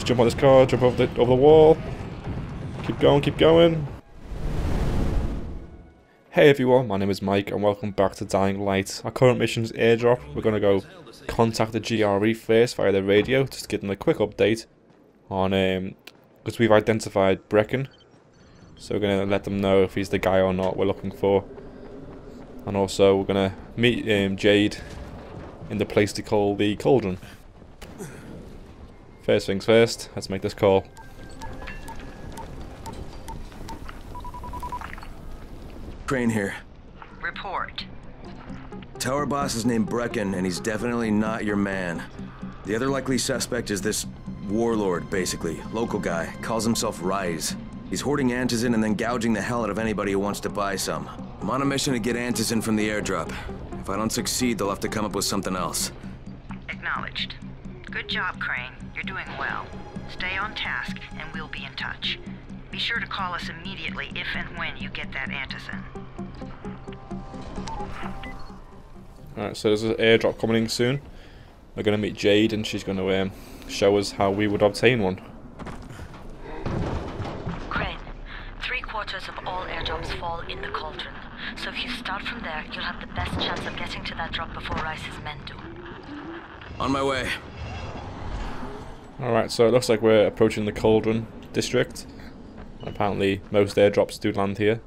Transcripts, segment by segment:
Just jump on this car, jump over the, over the wall. Keep going, keep going. Hey everyone, my name is Mike and welcome back to Dying Light. Our current mission is airdrop. We're going to go contact the GRE first via the radio, just to give them a quick update on, um, because we've identified Brecken. So we're going to let them know if he's the guy or not we're looking for. And also we're going to meet um, Jade in the place to call the Cauldron. First things first, let's make this call. Crane here. Report. Tower boss is named Brecken, and he's definitely not your man. The other likely suspect is this warlord, basically. Local guy. Calls himself Rais. He's hoarding antizin and then gouging the hell out of anybody who wants to buy some. I'm on a mission to get antizin from the airdrop. If I don't succeed, they'll have to come up with something else. Acknowledged. Good job, Crane. You're doing well. Stay on task, and we'll be in touch. Be sure to call us immediately if and when you get that antizin. Alright, so there's an airdrop coming in soon. We're going to meet Jade and she's going to um, show us how we would obtain one. Crane, three quarters of all airdrops fall in the cauldron. So if you start from there, you'll have the best chance of getting to that drop before Rais's men do. On my way. Alright, so it looks like we're approaching the Cauldron district. Apparently most airdrops do land here.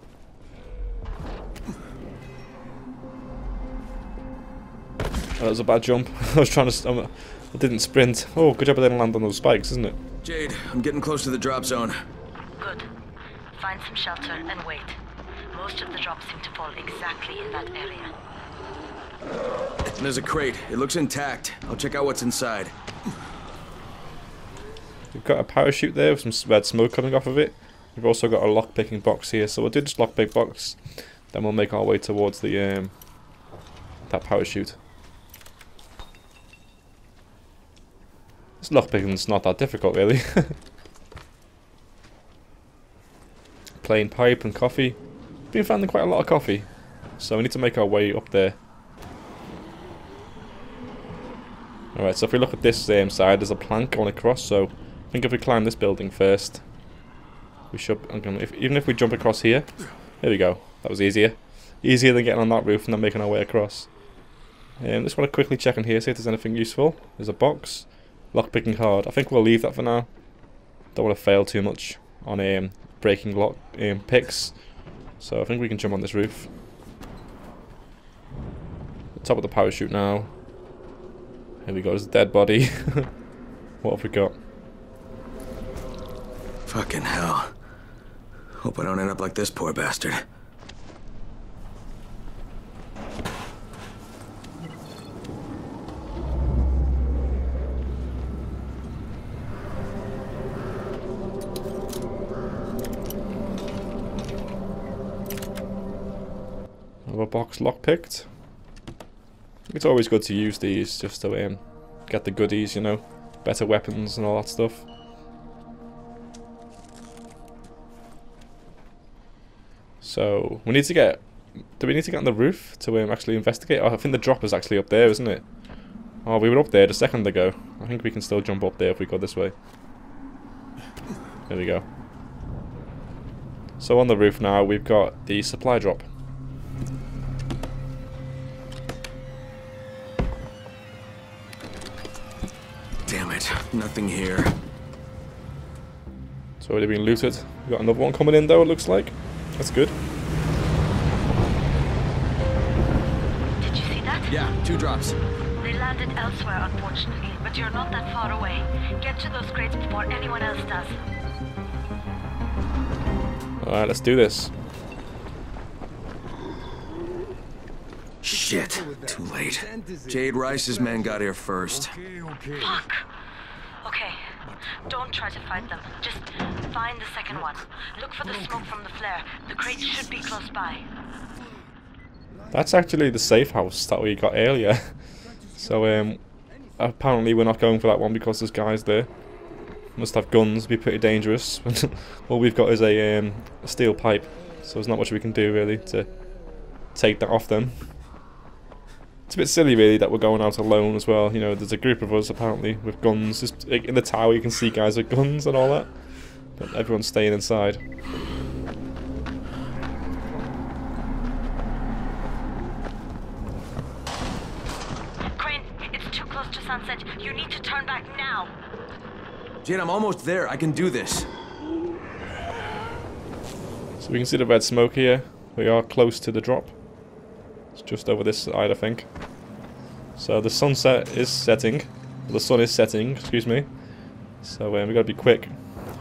Oh, that was a bad jump. I was trying to... Um, I didn't sprint. Oh, good job I didn't land on those spikes, isn't it? Jade, I'm getting close to the drop zone. Good. Find some shelter and wait. Most of the drops seem to fall exactly in that area. There's a crate. It looks intact. I'll check out what's inside. We've got a parachute there with some red smoke coming off of it. We've also got a lock-picking box here, so we'll do this lock-pick box. Then we'll make our way towards the um, that parachute. This lockpicking's not that difficult, really. Plain pipe and coffee. Been finding quite a lot of coffee, so we need to make our way up there. Alright, so if we look at this um, side, there's a plank going across, so think if we climb this building first, we should, if, even if we jump across here, there we go, that was easier. Easier than getting on that roof and then making our way across. Um, just want to quickly check in here, see if there's anything useful. There's a box. Lockpicking hard. I think we'll leave that for now. Don't want to fail too much on um, breaking lock um, picks. So I think we can jump on this roof. Top of the parachute now. Here we go, there's a dead body. what have we got? Fucking hell. Hope I don't end up like this poor bastard. Another box lockpicked. It's always good to use these just to um, get the goodies, you know, better weapons and all that stuff. So we need to get. Do we need to get on the roof to um, actually investigate? Oh, I think the drop is actually up there, isn't it? Oh, we were up there a second ago. I think we can still jump up there if we go this way. There we go. So on the roof now, we've got the supply drop. Damn it. Nothing here. It's already been looted. We've got another one coming in though, it looks like. That's good. Did you see that? Yeah, two drops. They landed elsewhere, unfortunately, but you're not that far away. Get to those crates before anyone else does. Alright, let's do this. Shit. Too late. Jade Rais's men got here first. Fuck. Okay. Don't try to fight them. Just find the second one. Look for the smoke from the flare. The crates should be close by. That's actually the safe house that we got earlier. So, um, apparently we're not going for that one because there's guys there. Must have guns, be pretty dangerous. All we've got is a, um, a steel pipe, so there's not much we can do really to take that off them. It's a bit silly, really, that we're going out alone as well. You know, there's a group of us, apparently, with guns. Just like, in the tower, you can see guys with guns and all that. But everyone's staying inside. Crane, it's too close to sunset. You need to turn back now. Jade, I'm almost there. I can do this. So we can see the red smoke here. We are close to the drop. It's just over this side, I think. So the sunset is setting. The sun is setting, excuse me. So um, we gotta be quick.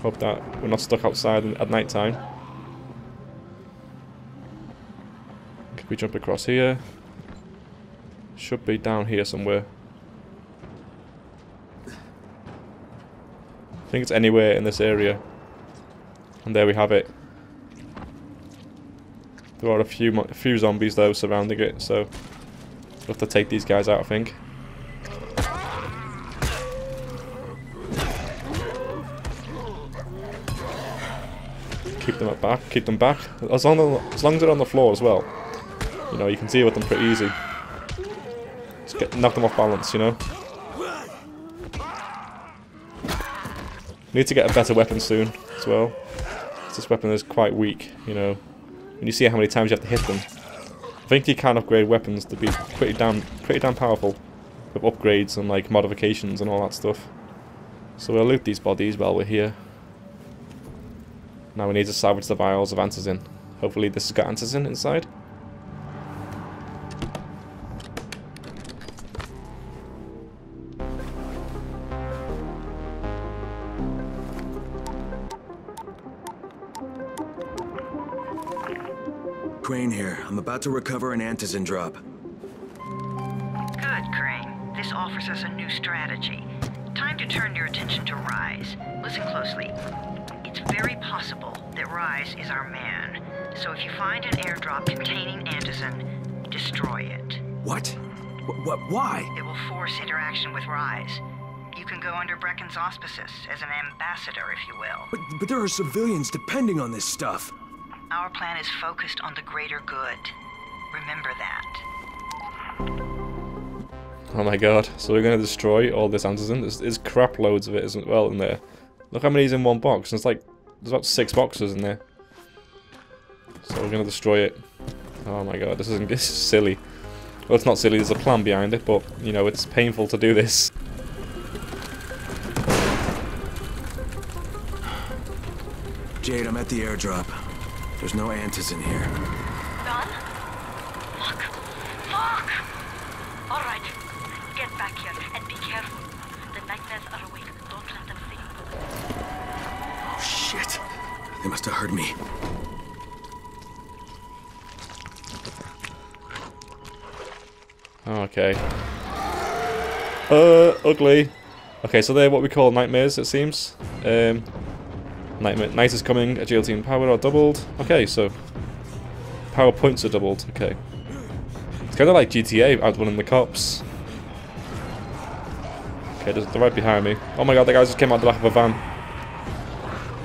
Hope that we're not stuck outside at night time. Can we jump across here? Should be down here somewhere. I think it's anywhere in this area. And there we have it. There are a few a few zombies though surrounding it, so we'll have to take these guys out, I think. Keep them at back. Keep them back. As long as, as long as they're on the floor as well, you know, you can deal with them pretty easy. Just get knock them off balance, you know. Need to get a better weapon soon as well. This weapon is quite weak, you know. And you see how many times you have to hit them. I think you can upgrade weapons to be pretty damn pretty damn powerful with upgrades and like modifications and all that stuff. So we'll loot these bodies while we're here. Now we need to salvage the vials of antizin. Hopefully this has got antizin inside. About to recover an antizin drop. Good, Crane. This offers us a new strategy. Time to turn your attention to Rais. Listen closely. It's very possible that Rais is our man. So if you find an airdrop containing Antizin, destroy it. What? What? what why? It will force interaction with Rais. You can go under Brecken's auspices as an ambassador, if you will. But, but there are civilians depending on this stuff. Our plan is focused on the greater good. Remember that. Oh my god. So we're going to destroy all this antizin. There's, there's crap loads of it as well in there. Look how many's in one box. There's like, there's about six boxes in there. So we're going to destroy it. Oh my god, this isn't, this is silly. Well, it's not silly, there's a plan behind it, but, you know, it's painful to do this. Jade, I'm at the airdrop. There's no antizin here. Done? Fuck. Fuck! Alright. Get back here and be careful. The nightmares are awake. Don't let them see you. Oh, shit. They must have heard me. Okay. Uh, ugly. Okay, so they're what we call nightmares, it seems. Um, night is coming, agility and power are doubled. Okay, so power points are doubled. Okay. It's kind of like GTA outrunning the cops. Okay, they're right behind me. Oh my god, that guy just came out the back of a van.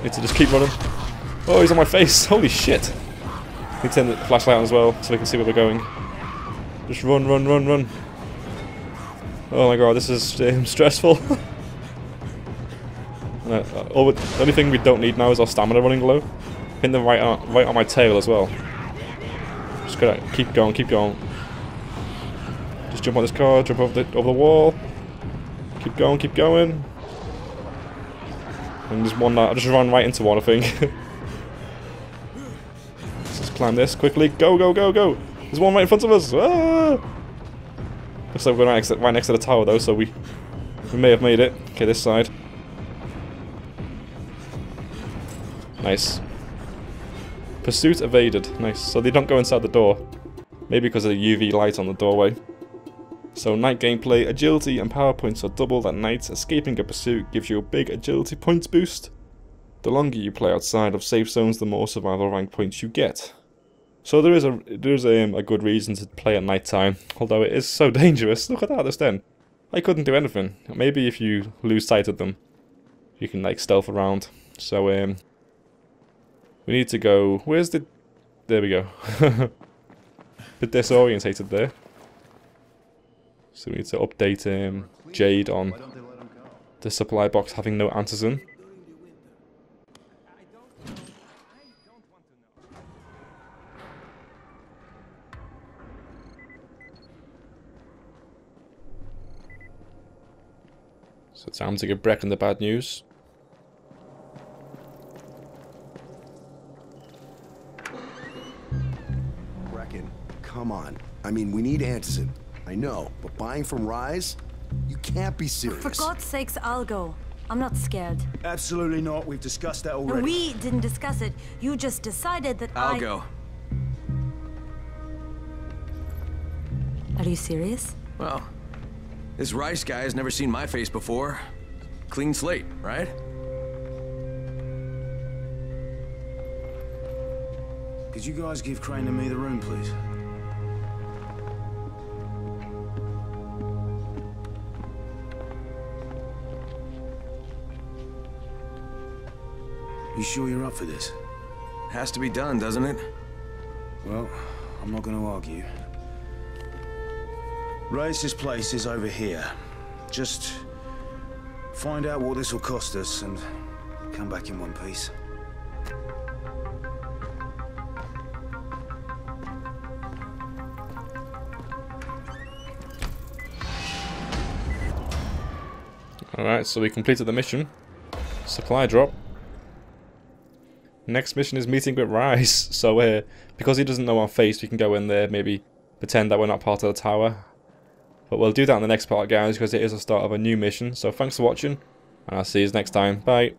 Need to just keep running. Oh, he's on my face. Holy shit. Need to turn the flashlight on as well so we can see where we're going. Just run, run, run, run. Oh my god, this is um, stressful. Uh, all the only thing we don't need now is our stamina running low. Hit them right on, right on my tail as well. Just gotta keep going, keep going. Just jump on this car, jump over the over the wall. Keep going, keep going. And there's one that I just ran right into one, I think. Let's just climb this quickly. Go, go, go, go. There's one right in front of us. Ah! Looks like we're right next, to, right next to the tower though, so we we may have made it. Okay, this side. Nice. Pursuit evaded. Nice. So they don't go inside the door. Maybe because of the UV light on the doorway. So night gameplay, agility and power points are doubled at night. Escaping a pursuit gives you a big agility points boost. The longer you play outside of safe zones, the more survival rank points you get. So there is a there is a, um, a good reason to play at night time, although it is so dangerous. Look at that, this den. I couldn't do anything. Maybe if you lose sight of them, you can like stealth around. So um, we need to go. Where's the? There we go. Bit disorientated there. So we need to update um, Jade on the supply box having no antizin. So time to give Brecken the bad news. Come on. I mean, we need Antizin. I know, but buying from Rais? You can't be serious. For God's sakes, I'll go. I'm not scared. Absolutely not. We've discussed that already. And we didn't discuss it. You just decided that I'll I... go. Are you serious? Well, this Rais guy has never seen my face before. Clean slate, right? Could you guys give Crane and me the room, please? You sure you're up for this? Has to be done, doesn't it? Well, I'm not going to argue. Rais's place is over here. Just find out what this will cost us and come back in one piece. Alright, so we completed the mission. Supply drop. Next mission is meeting with Rais. So uh, because he doesn't know our face, we can go in there, maybe pretend that we're not part of the tower. But we'll do that in the next part, guys, because it is the start of a new mission. So thanks for watching, and I'll see you next time. Bye.